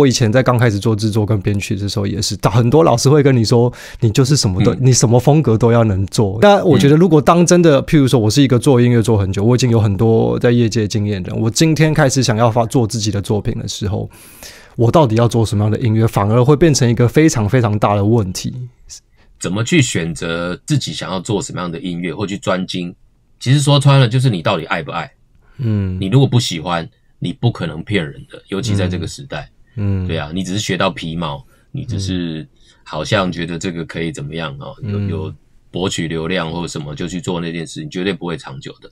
我以前在刚开始做制作跟编曲的时候，也是很多老师会跟你说，你就是什么都，你什么风格都要能做。但我觉得，如果当真的，譬如说我是一个做音乐做很久，我已经有很多在业界经验的人，我今天开始想要发做自己的作品的时候，我到底要做什么样的音乐，反而会变成一个非常非常大的问题。怎么去选择自己想要做什么样的音乐，或去专精？其实说穿了，就是你到底爱不爱。嗯，你如果不喜欢，你不可能骗人的，尤其在这个时代。嗯，对啊，你只是学到皮毛，你只是好像觉得这个可以怎么样哦，有有博取流量或者什么就去做那件事，你绝对不会长久的。